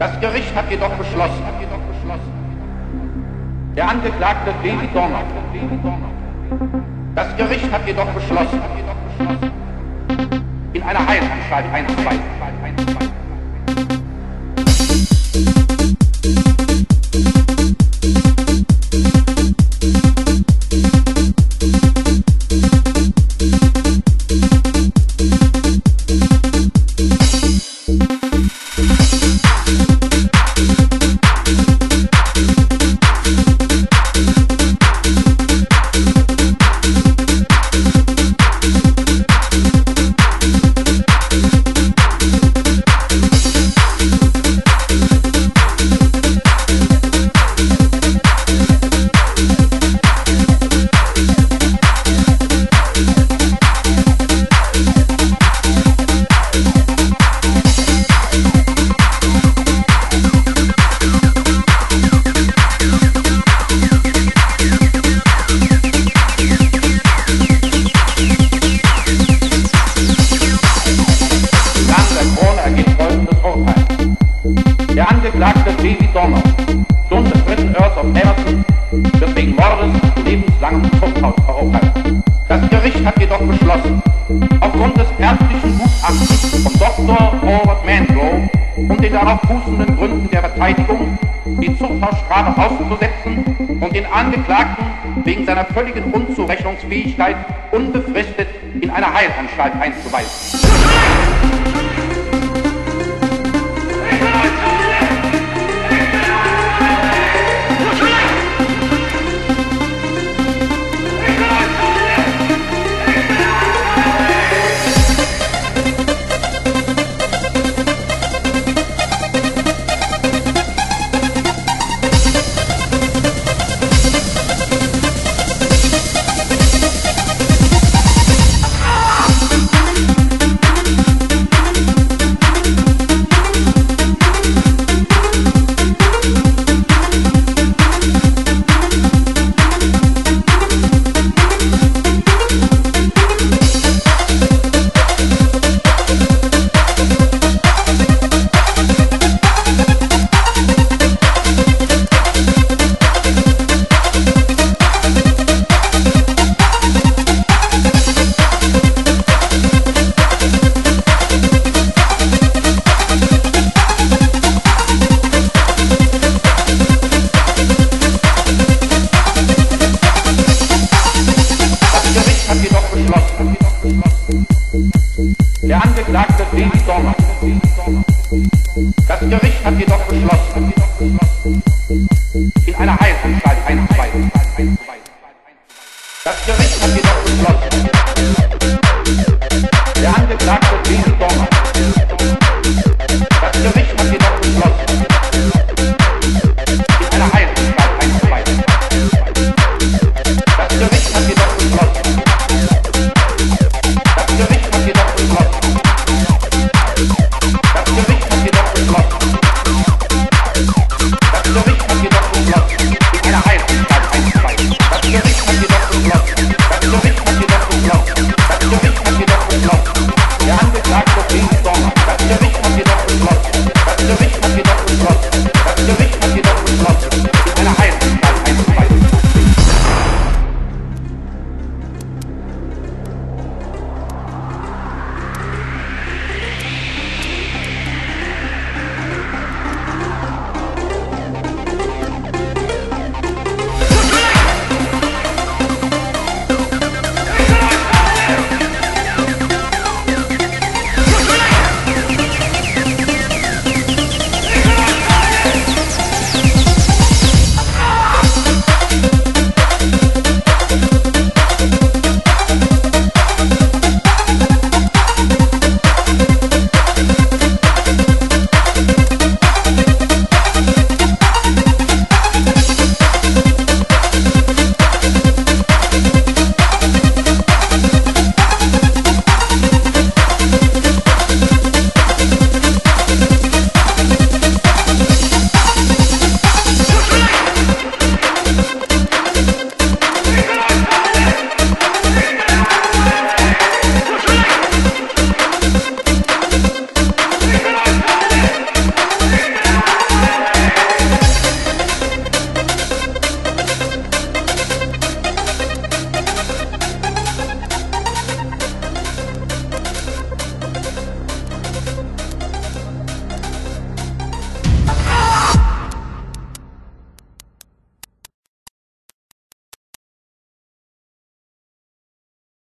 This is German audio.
Das Gericht hat jedoch beschlossen, der Angeklagte David Donner. Das Gericht hat jedoch beschlossen, in einer Heilanstalt einzuweisen. Angeklagte David Donner, Sohn des dritten Earls of Everton, wird wegen Mordes zu lebenslangem Zuchthaus verurteilt. Das Gericht hat jedoch beschlossen, aufgrund des ärztlichen Gutachtens von Dr. Robert Mangrove und den darauf fußenden Gründen der Verteidigung die Zuchthausstrafe auszusetzen und den Angeklagten wegen seiner völligen Unzurechnungsfähigkeit unbefristet in eine Heilanstalt einzuweisen. Das Gericht hat jedoch beschlossen, Gesicht hat jedoch umschlossen. Das Gesicht hat jedoch umschlossen. Mit einer Heilung, ein Heilung.